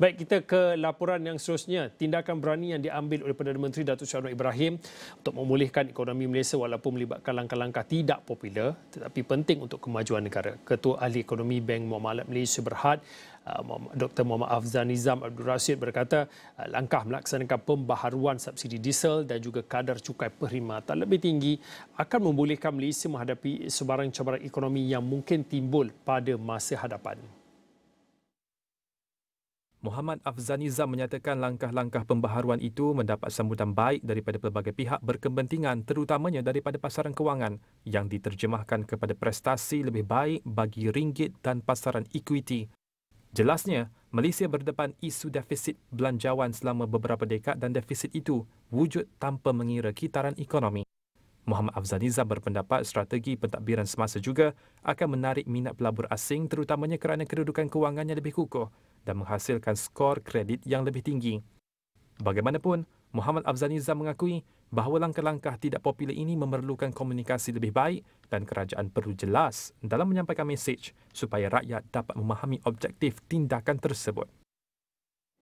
Baik, kita ke laporan yang seterusnya. Tindakan berani yang diambil oleh Perdana Menteri Datuk Seri Anwar Ibrahim untuk memulihkan ekonomi Malaysia walaupun melibatkan langkah-langkah tidak popular tetapi penting untuk kemajuan negara. Ketua Ahli Ekonomi Bank Muamalat Malaysia Berhad uh, Dr. Muhammad Afzan Nizam Abdul Rashid berkata uh, langkah melaksanakan pembaharuan subsidi diesel dan juga kadar cukai perkhidmatan lebih tinggi akan membolehkan Malaysia menghadapi sebarang cabaran ekonomi yang mungkin timbul pada masa hadapan. Muhammad Afzanizam menyatakan langkah-langkah pembaharuan itu mendapat sambutan baik daripada pelbagai pihak berkepentingan terutamanya daripada pasaran kewangan yang diterjemahkan kepada prestasi lebih baik bagi ringgit dan pasaran equity. Jelasnya, Malaysia berdepan isu defisit belanjawan selama beberapa dekad dan defisit itu wujud tanpa mengira kitaran ekonomi. Muhammad Afzanizam berpendapat strategi pentadbiran semasa juga akan menarik minat pelabur asing terutamanya kerana kedudukan kewangannya lebih kukuh dan menghasilkan skor kredit yang lebih tinggi. Bagaimanapun, Muhammad Afzanizam mengakui bahawa langkah-langkah tidak popular ini memerlukan komunikasi lebih baik dan kerajaan perlu jelas dalam menyampaikan mesej supaya rakyat dapat memahami objektif tindakan tersebut.